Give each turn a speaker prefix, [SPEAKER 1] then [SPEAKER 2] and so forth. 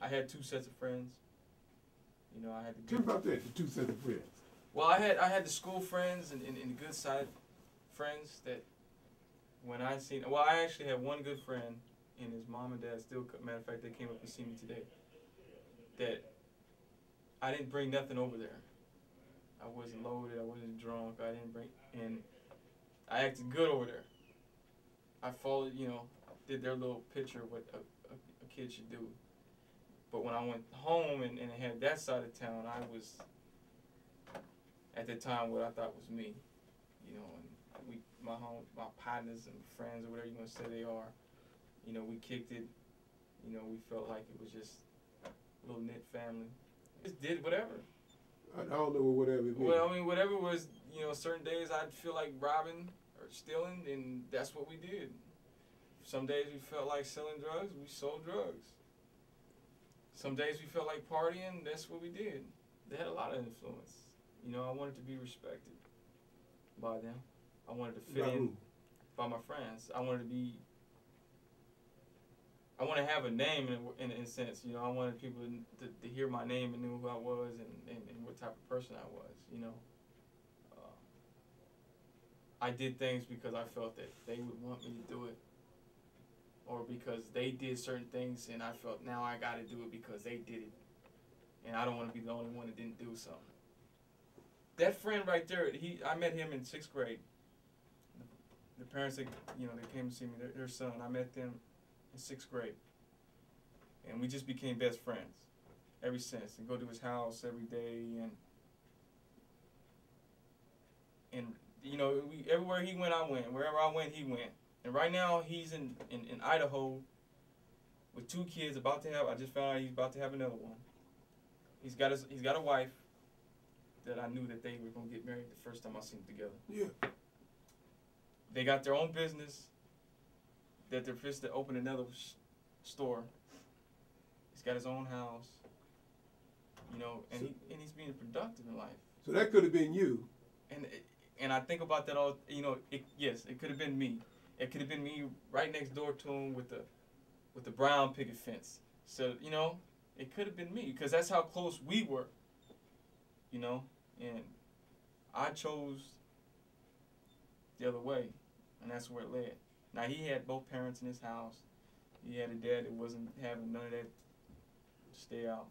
[SPEAKER 1] I had two sets of friends. You know, I had the
[SPEAKER 2] Tell me about that, the two sets of friends.
[SPEAKER 1] Well, I had I had the school friends and, and, and the good side friends that when I seen well, I actually had one good friend and his mom and dad still matter of fact they came up to see me today. That I didn't bring nothing over there. I wasn't loaded. I wasn't drunk. I didn't bring and I acted good over there. I followed, you know, did their little picture of what a, a, a kid should do. But when I went home and, and had that side of town, I was at the time what I thought was me, you know, and we, my home, my partners and friends or whatever you want to say they are, you know, we kicked it, you know, we felt like it was just a little knit family. Just did whatever.
[SPEAKER 2] I, I don't know what whatever it means.
[SPEAKER 1] Well, I mean, whatever was, you know, certain days I'd feel like robbing or stealing, and that's what we did. Some days we felt like selling drugs, we sold drugs. Some days we felt like partying, that's what we did. They had a lot of influence. You know, I wanted to be respected by them. I wanted to fit
[SPEAKER 2] By
[SPEAKER 1] in
[SPEAKER 2] who?
[SPEAKER 1] by my friends. I wanted to be. I want to have a name in, a- in, in a sense, you know. I wanted people to, to, to hear my name and knew who I was and, and, and what type of person I was, you know. Uh, I did things because I felt that they would want me to do it, or because they did certain things and I felt now I got to do it because they did it, and I don't want to be the only one that didn't do something. That friend right there, he I met him in sixth grade. The parents that you know they came to see me their, their son i met them in sixth grade. And we just became best friends ever since and go to his house every day and and you know we everywhere he went i went wherever i went he went and right now he's in, in, in idaho with two kids about to have i just found out he's about to have another one he's got his, he's got a wife that i knew that they were going to get married the first time i seen them together
[SPEAKER 2] Yeah.
[SPEAKER 1] they got their own business that they're fixed to open another store. He's got his own house, you know, and he, and he's being productive in life.
[SPEAKER 2] So that could have been you.
[SPEAKER 1] And and I think about that all. You know, it, yes, it could have been me. It could have been me right next door to him with the with the brown picket fence. So you know, it could have been me because that's how close we were. You know, and I chose the other way, and that's where it led. Now he had both parents in his house. He had a dad that wasn't having none of that. Stay out.